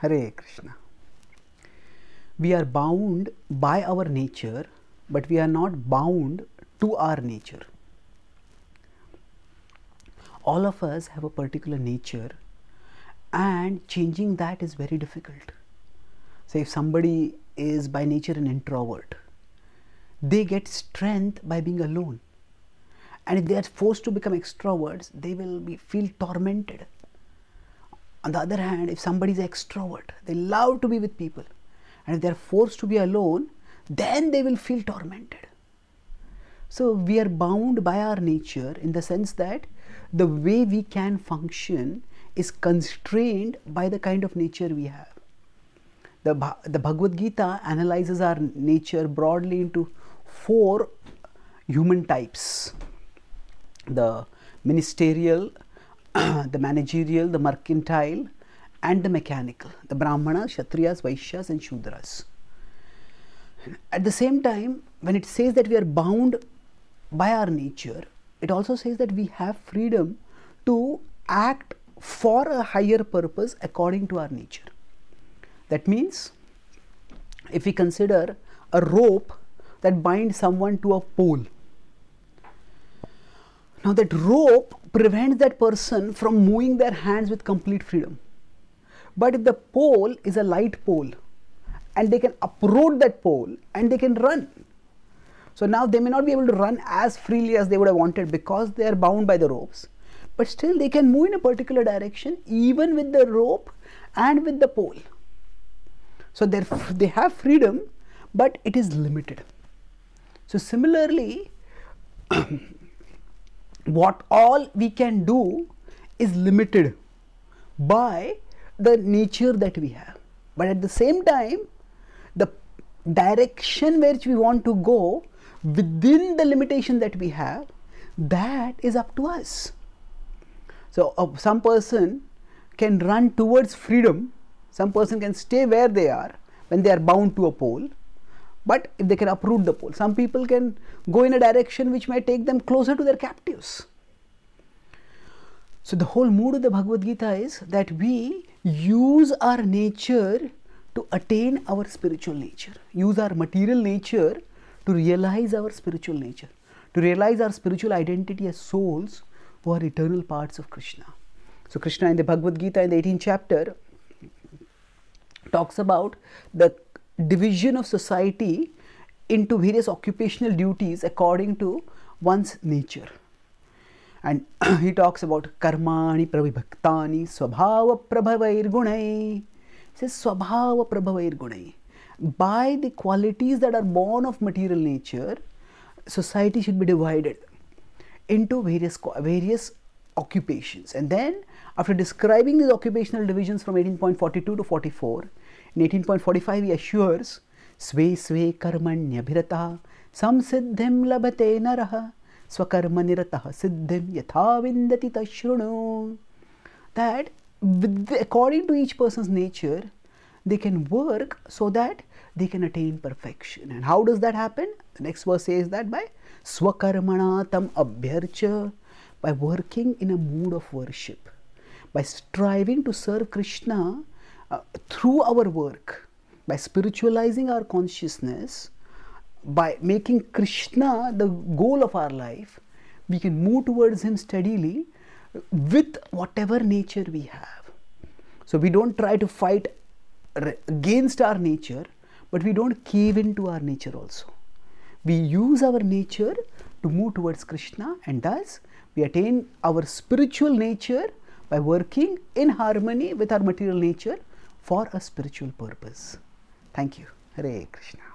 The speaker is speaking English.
Hare Krishna. We are bound by our nature, but we are not bound to our nature. All of us have a particular nature, and changing that is very difficult. Say, if somebody is by nature an introvert, they get strength by being alone. And if they are forced to become extroverts, they will be, feel tormented. On the other hand, if somebody is extrovert, they love to be with people. And if they are forced to be alone, then they will feel tormented. So we are bound by our nature in the sense that the way we can function is constrained by the kind of nature we have. The, the Bhagavad Gita analyzes our nature broadly into four human types the ministerial, the managerial, the mercantile, and the mechanical the Brahmanas, Kshatriyas, Vaishyas, and Shudras. At the same time, when it says that we are bound by our nature, it also says that we have freedom to act for a higher purpose according to our nature. That means, if we consider a rope that binds someone to a pole, now that rope prevents that person from moving their hands with complete freedom. But if the pole is a light pole and they can uproot that pole and they can run. So now they may not be able to run as freely as they would have wanted because they are bound by the ropes. But still they can move in a particular direction even with the rope and with the pole. So they have freedom but it is limited. So similarly what all we can do is limited by the nature that we have. But at the same time, the direction which we want to go within the limitation that we have, that is up to us. So, uh, some person can run towards freedom, some person can stay where they are when they are bound to a pole, but if they can uproot the pole, some people can go in a direction which might take them closer to their captives. So, the whole mood of the Bhagavad Gita is that we use our nature to attain our spiritual nature, use our material nature to realize our spiritual nature, to realize our spiritual identity as souls who are eternal parts of Krishna. So, Krishna in the Bhagavad Gita in the 18th chapter talks about the division of society into various occupational duties according to one's nature. And he talks about karmani pravibhaktani swabhava prabhavair gunai. says swabhava prabhavair gunai. By the qualities that are born of material nature, society should be divided into various various occupations. And then after describing these occupational divisions from 18.42 to 44, in 18.45 he assures स्वे स्वे कर्मण्यभिरतः संसिद्धिं लभते नरः स्वकर्मनिरतः सिद्धिं यथा विन्दति तशृणु that with, according to each person's nature they can work so that they can attain perfection and how does that happen the next verse says that by swakarmana tam abhyarcha by working in a mood of worship by striving to serve krishna uh, through our work, by spiritualizing our consciousness, by making Krishna the goal of our life, we can move towards Him steadily with whatever nature we have. So we don't try to fight against our nature, but we don't cave into our nature also. We use our nature to move towards Krishna, and thus we attain our spiritual nature by working in harmony with our material nature for a spiritual purpose. Thank you. Hare Krishna.